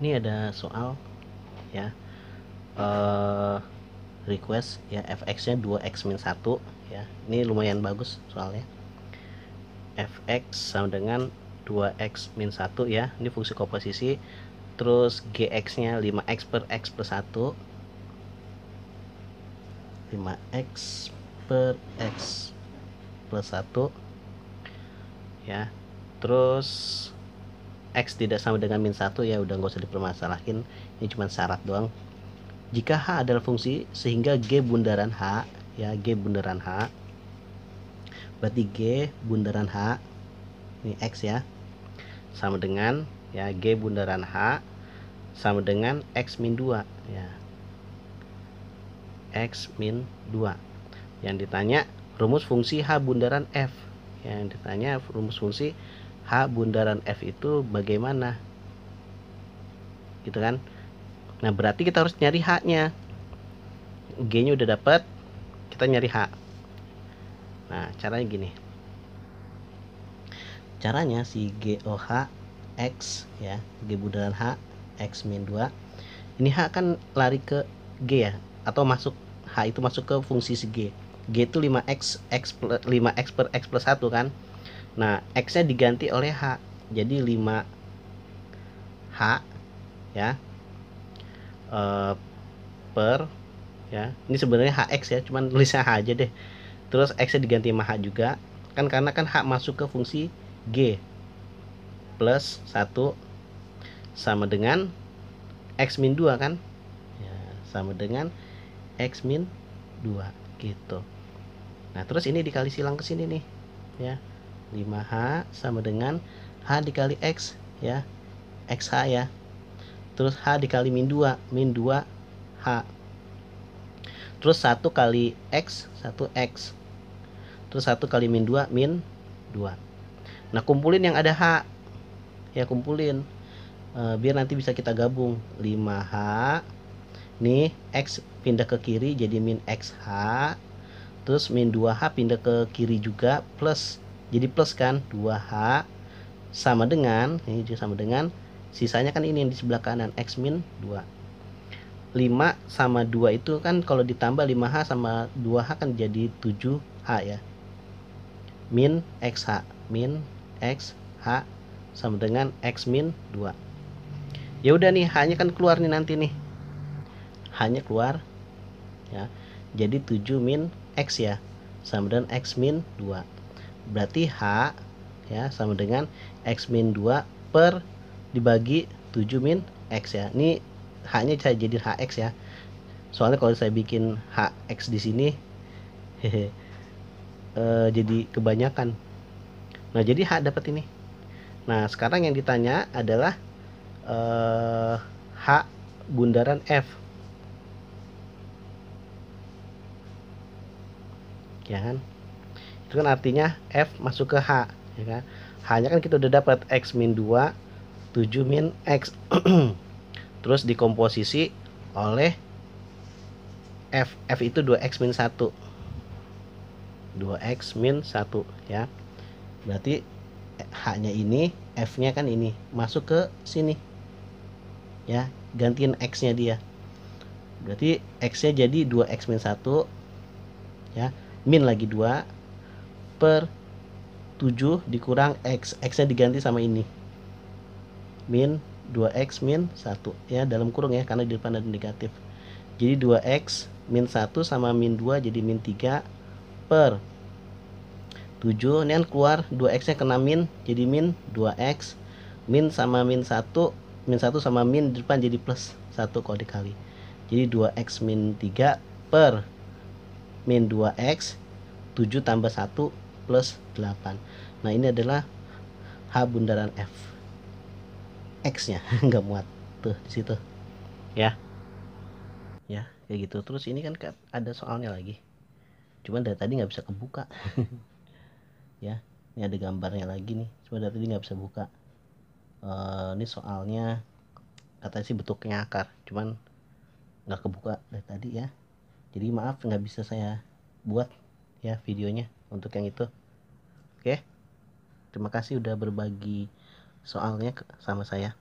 ini ada soal ya. Uh, request ya fx nya 2x min 1 ya. Ini lumayan bagus soalnya. Fx sama dengan 2x min 1 ya. Ini fungsi komposisi. Terus gx nya 5x per x plus 1 5x per x plus 1 ya. Terus X tidak sama dengan min 1 ya udah nggak usah dipermasalahin. Ini cuma syarat doang. Jika H adalah fungsi sehingga G bundaran H ya G bundaran H. Berarti G bundaran H ini X ya sama dengan ya G bundaran H sama dengan X min 2 ya. X min 2 yang ditanya rumus fungsi H bundaran F. Yang ditanya rumus fungsi H bundaran F itu bagaimana? Gitu kan? Nah berarti kita harus nyari H nya G nya udah dapat kita nyari H. Nah caranya gini. Caranya si GOH X ya G bundaran H X min 2 ini H kan lari ke G ya atau masuk H itu masuk ke fungsi si G. G itu 5X X 5X per X plus 1 kan Nah, X-nya diganti oleh H. Jadi 5 H ya. E, per ya. Ini sebenarnya HX ya, cuman tulisnya H aja deh. Terus X-nya diganti sama H juga. Kan karena kan H masuk ke fungsi G plus 1 sama dengan X min 2 kan? Ya, sama dengan X min 2 gitu. Nah, terus ini dikali silang ke sini nih, ya. 5H sama dengan H dikali X ya. XH ya. Terus H dikali min 2 min 2 H. Terus 1 kali X 1X terus 1 kali min 2 min 2 nah kumpulin yang ada H. Ya kumpulin. E, biar nanti bisa kita gabung. 5H nih X pindah ke kiri jadi min XH terus min 2H pindah ke kiri juga plus jadi plus kan 2H sama dengan ini juga sama dengan sisanya kan ini yang di sebelah kanan X min 2 5 sama 2 itu kan kalau ditambah 5H sama 2H kan jadi 7H ya. Min XH min XH sama dengan X min 2 ya udah nih H nya kan keluar nih nanti nih. H nya keluar ya. Jadi 7 min X ya sama dengan X min 2 berarti H ya sama dengan X min 2 per dibagi 7 min X ya. Ini H nya saya jadi HX ya. Soalnya kalau saya bikin HX di sini hehe e, jadi kebanyakan. Nah jadi H dapat ini. Nah sekarang yang ditanya adalah e, H bundaran F. Ya kan itu kan artinya F masuk ke H ya kan? H nya kan kita udah dapat X min 2 7 min X. Terus dikomposisi oleh F. F itu 2X min 1 2X min 1 ya. Berarti H nya ini F nya kan ini masuk ke sini ya. Gantiin X nya dia. Berarti X nya jadi 2X min 1 ya. Min lagi 2 per 7 dikurang X. X nya diganti sama ini. Min 2X min 1 ya dalam kurung ya karena di depan ada negatif jadi 2X min 1 sama min 2 jadi min 3 per 7 ini kan keluar 2X nya kena min jadi min 2X min sama min 1 min 1 sama min di depan jadi plus 1 kalau dikali. Jadi 2X min 3 per min 2X 7 tambah 1 plus 8 nah ini adalah H bundaran F. X nya nggak muat. Tuh di situ. Ya. Ya kayak gitu. Terus ini kan ada soalnya lagi. Cuman dari tadi nggak bisa kebuka. Ya ini ada gambarnya lagi nih. Cuma dari tadi nggak bisa buka. Uh, ini soalnya katanya sih bentuknya akar. Cuman nggak kebuka dari tadi ya. Jadi maaf nggak bisa saya buat ya videonya untuk yang itu. Oke. Terima kasih udah berbagi soalnya sama saya